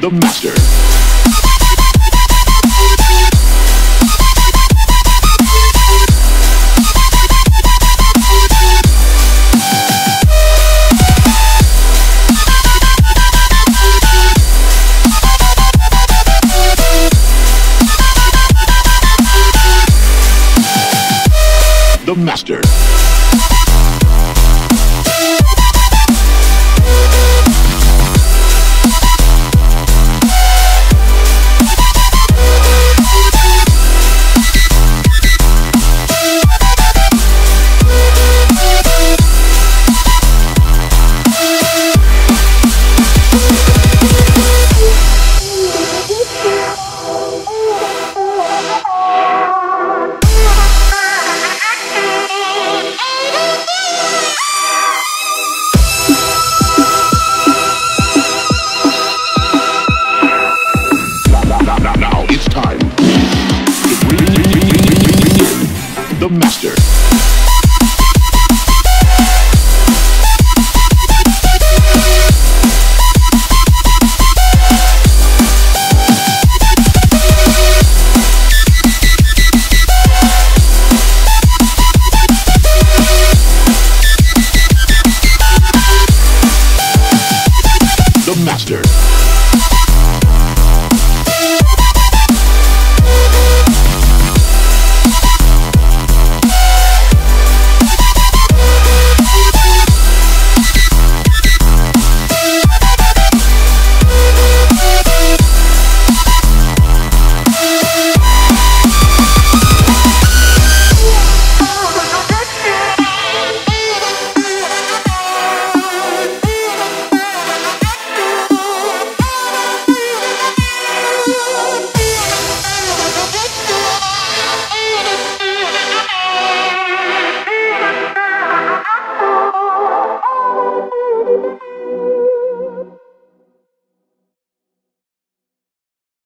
the master. the master. the master. The master.